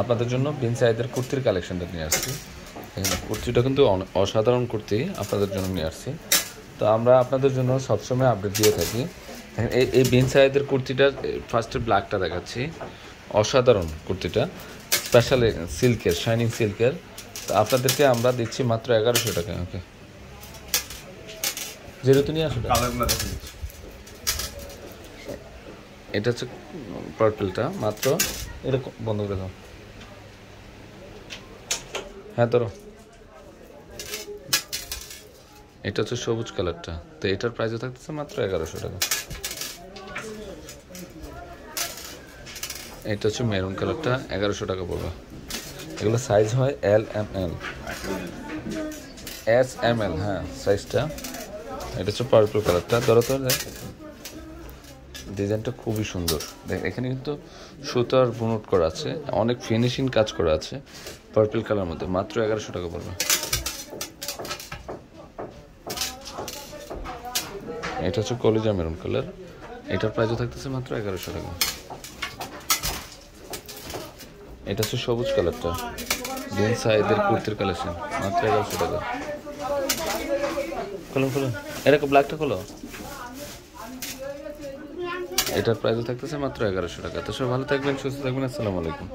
আপনাদের জন্য বিন সাইদের কুর্তির কালেকশনটা নিয়ে আসছি। এখানে কুর্তিটা কিন্তু অসাধারণ কুর্তি আপনাদের জন্য নিয়ে আসছি। তো আমরা আপনাদের জন্য সবসময় আপডেট দিয়ে থাকি। এই এই বিন সাইদের কুর্তিটা ফার্স্টে ব্ল্যাকটা দেখাচ্ছি। অসাধারণ কুর্তিটা স্পেশাল সিল্কের শাইনিং সিল্কের তো আপনাদেরকে আমরা দিচ্ছি মাত্র এগারোশো টাকা ওকে যেহেতু নিয়ে আসো। এটা হচ্ছে পার্পেলটা মাত্র এটা বন্ধ করে দাও। হ্যাঁ ধরো। এটা হচ্ছে সবুজ কালারটা। তো এটার প্রাইসও থাকতেছে মাত্র এগারোশো টাকা। এটা হচ্ছে মেরুন কালারটা, এগারোশো টাকা পড়বে। এগুলো সাইজ হয় L M L S M L হ্যাঁ সাইজটা এটা হচ্ছে পার্পল কালারটা। ধরো তো। ডিজাইনটা খুবই সুন্দর। দেখ এখানে কিন্তু সুতার বুনট করা আছে, অনেক ফিনিশিং কাজ করা আছে পার্পল কালার মধ্যে, মাত্র এগারোশো টাকা পড়বে। এটা হচ্ছে কলিজা মেরুন কালার, এটার প্রাইসও থাকতেছে মাত্র এগারোশো টাকা। এটা হচ্ছে সবুজ কালারটা ডিন সাইদের কুর্তির কালেকশন মাত্র এগারোশো টাকা। খুলুন খুলুন এরকম ব্ল্যাকটা খোলো। এটার প্রাইসও থাকতেছে মাত্র এগারোশো টাকা। তো সব ভালো থাকবেন সুস্থ থাকবেন আসসালামু আলাইকুম।